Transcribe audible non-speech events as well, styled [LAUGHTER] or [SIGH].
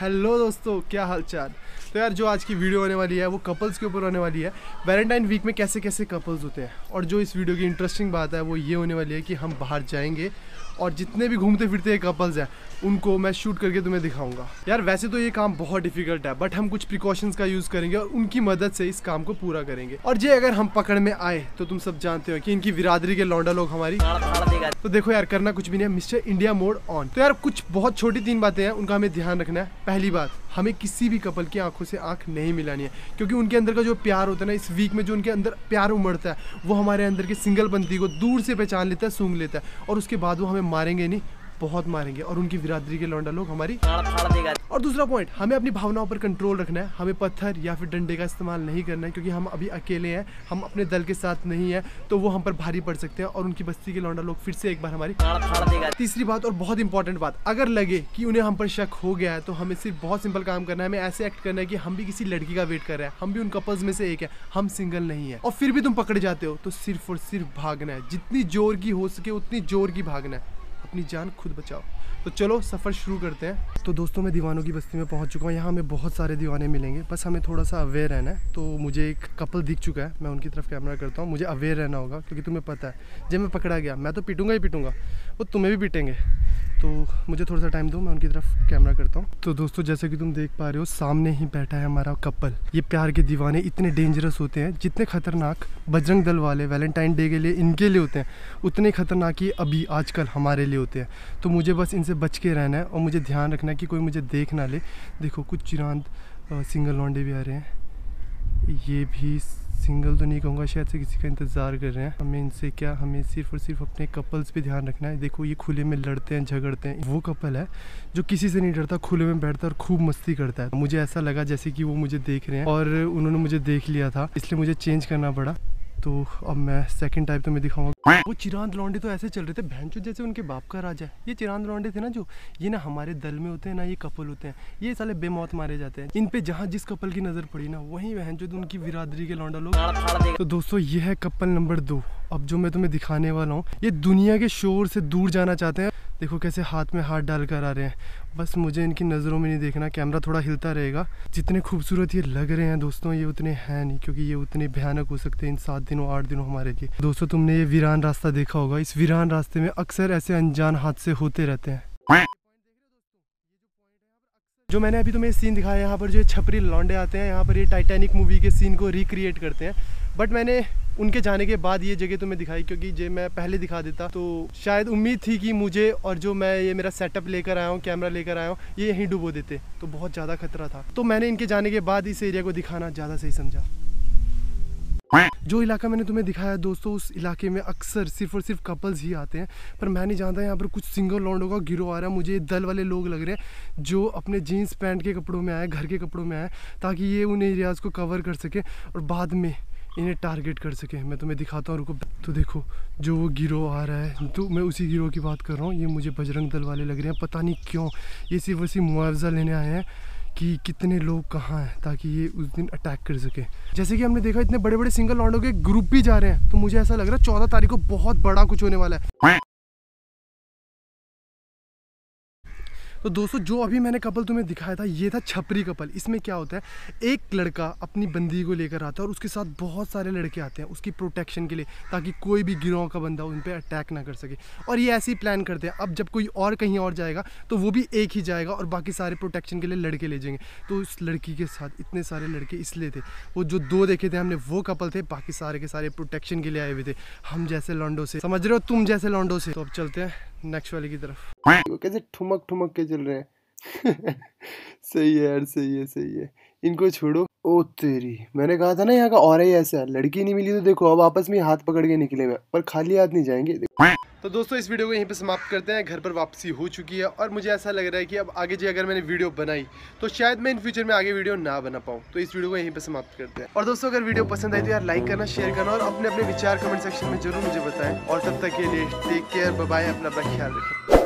Hello दोस्तों क्या हालचाल? तो यार जो आज की वीडियो होने वाली है, वो कपल्स के ऊपर होने वाली है। वैलेंटाइन वीक में कैसे कैसे कपल्स होते हैं? और जो इस वीडियो की इंटरेस्टिंग बात है, वो ये होने वाली है कि हम बाहर जाएँगे और जितने भी घूमते फिरते कपल्स हैं, उनको मैं शूट करके तुम्हें दिखाऊँगा। यार वैसे तो ये काम बहुत डिफ़िकल्ट है बट हम कुछ प्रिकॉशंस का यूज़ करेंगे और उनकी मदद से इस काम को पूरा करेंगे। और ये अगर हम पकड़ में आए तो तुम सब जानते हो कि इनकी बिरादरी के लौंडा लोग हमारी तो देखो यार, करना कुछ भी नहीं है। मिस्टर इंडिया मोड ऑन तो यार कुछ बहुत छोटी तीन बातें हैं, उनका हमें ध्यान रखना है। पहली बात हमें किसी भी कपल की आँखों से आँख नहीं मिलानी है। क्योंकि उनके अंदर का जो प्यार होता है ना, इस वीक में जो उनके अंदर प्यार उमड़ता है, वो हमारे अंदर की सिंगल बंदी को दूर से पहचान लेता है, सूंघ लेता है, और उसके बाद वो हमें मारेंगे नहीं। बहुत मारेंगे और उनकी बिरादरी के लौंडा लोग हमारी और दूसरा पॉइंट हमें अपनी भावनाओं पर कंट्रोल रखना है। हमें पत्थर या फिर डंडे का इस्तेमाल नहीं करना है क्योंकि हम अभी अकेले हैं हम अपने दल के साथ नहीं है तो वो हम पर भारी पड़ सकते हैं और उनकी बस्ती के लौंडा लोग फिर से एक बार हमारी तीसरी बात और बहुत इंपॉर्टेंट बात अगर लगे कि उन्हें हम पर शक हो गया है तो हमें सिर्फ़ बहुत सिंपल काम करना है। हमें ऐसे एक्ट करना है कि हम भी किसी लड़की का वेट कर रहे हैं। हम भी उन कपल्स में से एक है हम सिंगल नहीं है। और फिर भी तुम पकड़े जाते हो तो सिर्फ़ और सिर्फ़ भागना है। जितनी ज़ोर की हो सके उतनी ज़ोर की भागना है। अपनी जान खुद बचाओ। तो चलो, सफ़र शुरू करते हैं। तो दोस्तों, मैं दीवानों की बस्ती में पहुँच चुका हूँ। यहाँ हमें बहुत सारे दीवाने मिलेंगे, बस हमें थोड़ा सा अवेयर रहना है। तो मुझे एक कपल दिख चुका है, मैं उनकी तरफ़ कैमरा करता हूँ। मुझे अवेयर रहना होगा, क्योंकि तुम्हें पता है, जब मैं पकड़ा गया, मैं तो पीटूँगा ही पीटूँगा, वो तुम्हें भी पीटेंगे। तो मुझे थोड़ा सा टाइम दो, मैं उनकी तरफ़ कैमरा करता हूँ। तो दोस्तों, जैसे कि तुम देख पा रहे हो, सामने ही बैठा है हमारा कपल। ये प्यार के दीवाने इतने डेंजरस होते हैं, जितने खतरनाक बजरंग दल वाले वैलेंटाइन डे के लिए इनके लिए होते हैं, उतने खतरनाक ही अभी आजकल हमारे लिए होते हैं। तो मुझे बस इनसे बच के रहना है और मुझे ध्यान रखना है कि कोई मुझे देख ना ले। देखो, कुछ चिरांद सिंगल लॉन्डे भी आ रहे हैं। ये भी सिंगल तो नहीं कहूँगा, शायद से किसी का इंतज़ार कर रहे हैं। हमें इनसे क्या, हमें सिर्फ़ और सिर्फ़ अपने कपल्स पे ध्यान रखना है। देखो, ये खुले में लड़ते हैं, झगड़ते हैं। वो कपल है जो किसी से नहीं डरता, खुले में बैठता और खूब मस्ती करता है। मुझे ऐसा लगा जैसे कि वो मुझे देख रहे हैं और उन्होंने मुझे देख लिया था, इसलिए मुझे चेंज करना पड़ा। तो अब मैं सेकंड टाइप तो मैं दिखाऊँगा। वो चिरांद लौंडे तो ऐसे चल रहे थे बहन जैसे उनके बाप का राजा है। ये चिरांद लौंडे थे ना जो ये ना हमारे दल में होते हैं ना ये कपल होते हैं। ये साले बेमौत मारे जाते हैं। इन पे जहाँ जिस कपल की नज़र पड़ी ना वहीं बहन जो उनकी बिरादरी के लौंडा लोग। तो दोस्तों ये है कपल नंबर दो। अब जो मैं तुम्हें दिखाने वाला हूँ ये दुनिया के शोर से दूर जाना चाहते हैं। देखो कैसे हाथ में हाथ डाल कर आ रहे हैं। बस मुझे इनकी नज़रों में नहीं देखना, कैमरा थोड़ा हिलता रहेगा। जितने खूबसूरत ये लग रहे हैं दोस्तों, ये उतने हैं नहीं, क्योंकि ये उतने भयानक हो सकते हैं इन सात दिनों, आठ दिनों हमारे लिए। दोस्तों, तुमने ये वीरान रास्ता देखा होगा। इस वीरान रास्ते में अक्सर ऐसे अनजान हादसे होते रहते हैं। जो मैंने अभी तुम्हें सीन दिखाया, यहाँ पर जो छपरी लौंडे आते हैं, यहाँ पर ये टाइटैनिक मूवी के सीन को रिक्रिएट करते हैं। बट मैंने उनके जाने के बाद ये जगह तुम्हें दिखाई, क्योंकि जे मैं पहले दिखा देता। तो शायद उम्मीद थी कि मुझे और जो मैं ये मेरा सेटअप लेकर आया हूँ कैमरा लेकर आया हूँ, ये यहीं डुबो देते। तो बहुत ज़्यादा खतरा था। तो मैंने इनके जाने के बाद इस एरिया को दिखाना ज़्यादा सही समझा। जो इलाका मैंने तुम्हें दिखाया दोस्तों, उस इलाके में अक्सर सिर्फ़ और सिर्फ़ कपल्स ही आते हैं। पर मैं नहीं जानता यहाँ पर कुछ सिंगल लॉन्डो का गिरो आ रहा है। मुझे दल वाले लोग लग रहे हैं जो अपने जीन्स पैंट के कपड़ों में आए, घर के कपड़ों में आए, ताकि ये उन एरियाज़ को कवर कर सके और बाद में इन्हें टारगेट कर सके। मैं तुम्हें दिखाता हूँ, रुको। तो देखो, जो वो गिरोह आ रहा है तो मैं उसी गिरोह की बात कर रहा हूँ। ये मुझे बजरंग दल वाले लग रहे हैं। पता नहीं क्यों, ये सिर्फ़ वैसे मुआवजा लेने आए हैं कि कितने लोग कहाँ हैं, ताकि ये उस दिन अटैक कर सके। जैसे कि हमने देखा, इतने बड़े बड़े सिंगल लॉन्डो के ग्रुप भी जा रहे हैं। तो मुझे ऐसा लग रहा है, चौदह तारीख को बहुत बड़ा कुछ होने वाला है। तो दोस्तों, जो अभी मैंने कपल तुम्हें दिखाया था, ये था छपरी कपल। इसमें क्या होता है, एक लड़का अपनी बंदी को लेकर आता है और उसके साथ बहुत सारे लड़के आते हैं उसकी प्रोटेक्शन के लिए, ताकि कोई भी गिरोह का बंदा उन पर अटैक ना कर सके। और ये ऐसे ही प्लान करते हैं। अब जब कोई और कहीं और जाएगा तो वो भी एक ही जाएगा और बाकी सारे प्रोटेक्शन के लिए लड़के ले जाएँगे। तो उस लड़की के साथ इतने सारे लड़के इसलिए थे। वो जो दो देखे थे हमने, वो कपल थे, बाकी सारे के सारे प्रोटेक्शन के लिए आए हुए थे। हम जैसे लॉन्डो से। समझ रहे हो? तुम जैसे लॉन्डो से। तो अब चलते हैं। नेक्स्ट वाले की तरफ़। कैसे ठुमक ठुमक के चल रहे हैं। [LAUGHS] सही है यार, सही है सही है। इनको छोड़ो। ओ तेरी। मैंने कहा था ना यहाँ का और ही ऐसा है। लड़की नहीं मिली तो देखो, अब आपस में हाथ पकड़ के निकले हुए पर खाली हाथ नहीं जाएँगे तो दोस्तों, इस वीडियो को यहीं पे समाप्त करते हैं। घर पर वापसी हो चुकी है और मुझे ऐसा लग रहा है कि अब आगे जी अगर मैंने वीडियो बनाई तो शायद मैं इन फ्यूचर में आगे वीडियो ना बना पाऊँ। तो इस वीडियो को यहीं पर समाप्त करते हैं। और दोस्तों, अगर वीडियो पसंद आई तो यार लाइक करना शेयर करना और अपने अपने विचार कमेंट सेक्शन में ज़रूर मुझे बताएँ। और तब तक के लिए टेक केयर बाय अपना अपना ख्याल रखें।